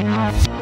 Bye.